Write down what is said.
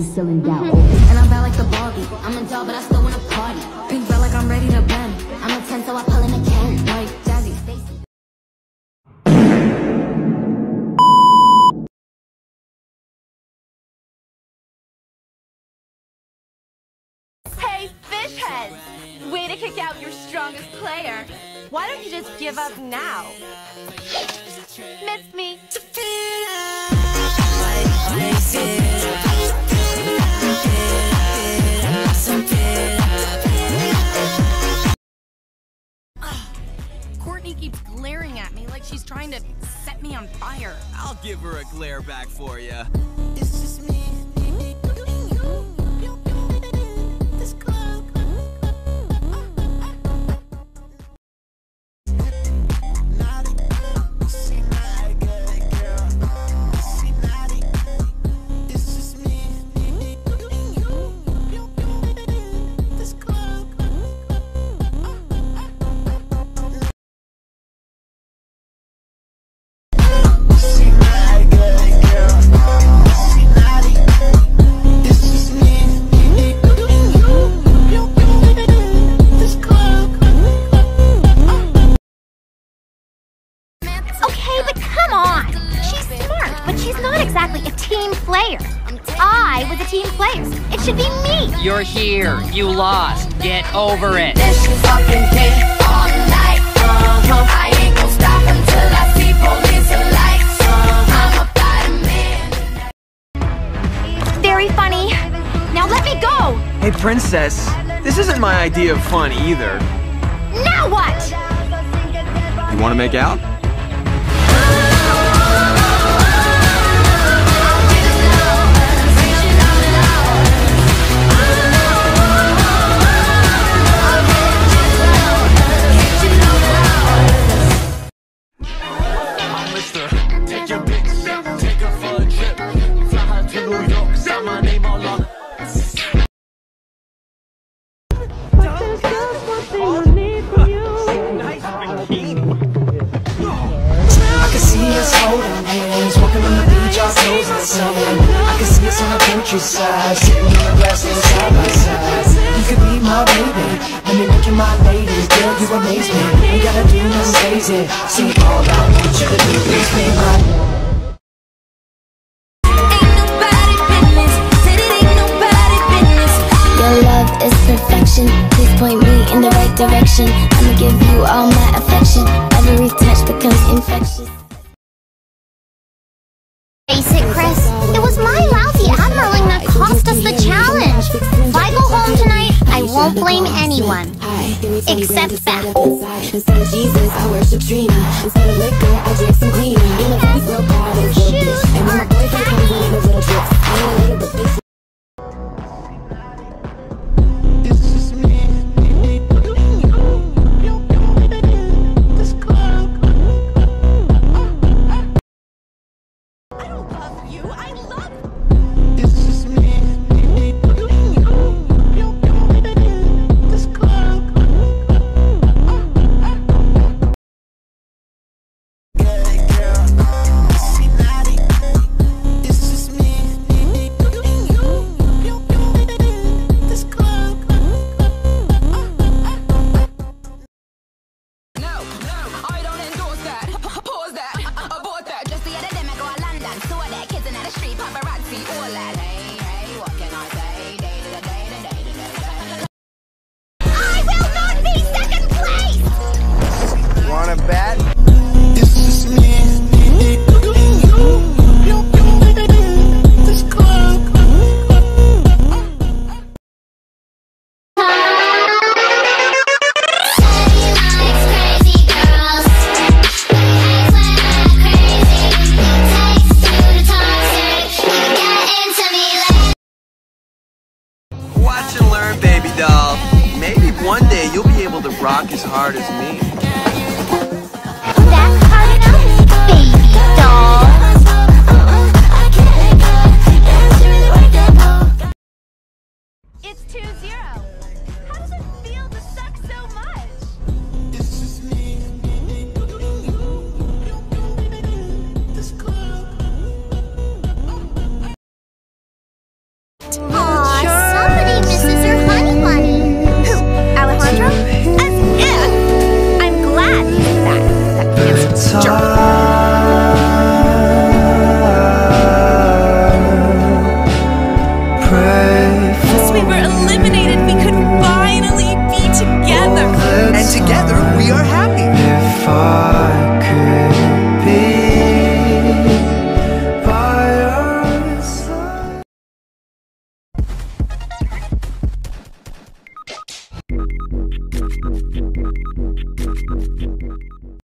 I'm still in doubt. Mm-hmm. And I'm bad like the Barbie. I'm a doll, but I still wanna party. Pink felt like I'm ready to bend. I'm a 10, so I pull in a can. Like Jazzy, Stacy. Hey, fish heads! Way to kick out your strongest player. Why don't you just give up now? Miss me. Keeps glaring at me like she's trying to set me on fire. I'll give her a glare back for you. Okay, team player. It should be me. You're here. You lost. Get over it. Very funny. Now let me go! Hey, princess. This isn't my idea of fun either. Now what? You want to make out? Walking on the beach, in the sun. I can see us on the countryside, sitting in the grass, side by side. You could be my baby, let me make you my lady. Girl, you amaze me. Ain't gotta do nothing crazy. See all I want you to do is be my. Your love is perfection. Please point me in the right direction. I'ma give you all my affection. Every touch becomes infectious. If I go home tonight, I won't blame anyone. Except that. Instead of Jesus, I worship Trina. Instead of liquor, I drink some cleaner. You know, these rock as hard as me. That's hard enough, baby doll.